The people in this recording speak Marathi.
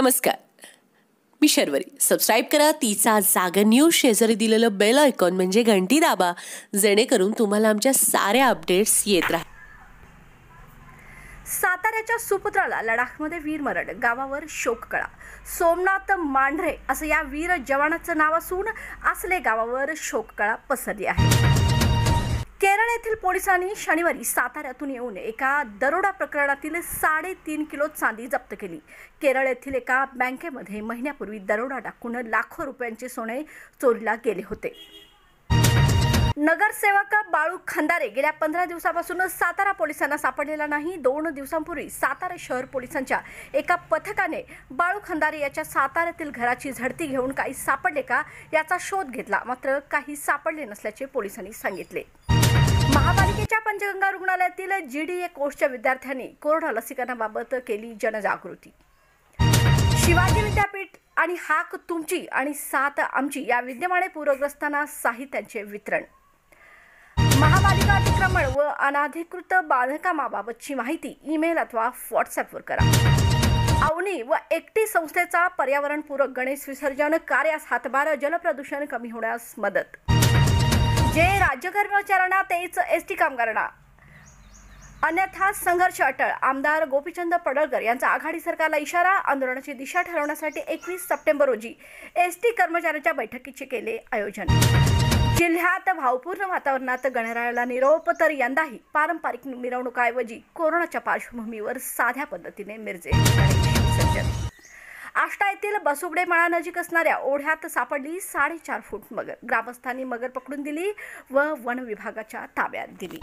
नमस्कार. मी शर्वरी. सबस्क्राईब करा तिचा जागा न्यूज शेजारी दिलेलं बेल आयकॉन म्हणजे घंटी दाबा जेणेकरून तुम्हाला आमच्या साऱ्या अपडेट्स येत राहतील साताऱ्याच्या सुपुत्राला लडाखमध्ये वीरमरण गावावर शोककळा सोमनाथ मांढरे असं या वीर जवानाचं नाव असून असले गावावर शोककळा पसरली आहे. येथील पोलिसांनी शनिवारी साताऱ्यातून येऊन एका दरोडा प्रकरणातील साडेतीन किलो चांदी जप्त केली. केरळ येथील एका बँकेमध्ये महिन्यापूर्वी दरोडा टाकून लाखो रुपयांचे सोने चोरीला गेले होते. नगरसेवक बाळू खंदारे गेल्या पंधरा दिवसापासून सातारा पोलिसांना सापडलेला नाही. दोन दिवसांपूर्वी सातारा शहर पोलिसांच्या एका पथकाने बाळू खंदारे याच्या साताऱ्यातील घराची झडती घेऊन काही सापडले का याचा शोध घेतला. मात्र काही सापडले नसल्याचे पोलिसांनी सांगितले. नाशिकच्या पंचगंगा रुग्णालयातील जी डी ए कोर्सच्या विद्यार्थ्यांनी कोरोना लसीकरणाबाबत केली जनजागृती. शिवाजी विद्यापीठ आणि हाक तुमची आणि सात आमची या विद्यमाने पूरग्रस्तांना साहित्याचे वितरण. महापालिका अतिक्रमण व अनाधिकृत बांधकामाबाबतची माहिती ईमेल अथवा व्हॉट्सअपवर करा. अवनी व एकटी संस्थेचा पर्यावरणपूरक गणेश विसर्जन कार्यास हातभार जलप्रदूषण कमी होण्यास मदत. जे राज्य कर्मचाऱ्यांना तेच एस टी कामगारांना. अन्यथा संघर्ष अटळ. आमदार गोपीचंद पडळकर यांचा आघाडी सरकारला इशारा आंदोलनाची दिशा ठरवण्यासाठी एकवीस सप्टेंबर रोजी एस टी कर्मचाऱ्यांच्या बैठकीचे केले आयोजन. जिल्ह्यात भावपूर्ण वातावरणात गणरायाला निरोप तर यंदाही पारंपरिक मिरवणुकाऐवजी कोरोनाच्या पार्श्वभूमीवर साध्या पद्धतीने मिरजे आष्टा येथील बसुबडे मळानजीक असणाऱ्या ओढ्यात सापडली साडेचार फूट मगर. ग्रामस्थांनी मगर पकडून दिली व वन विभागाच्या ताब्यात दिली.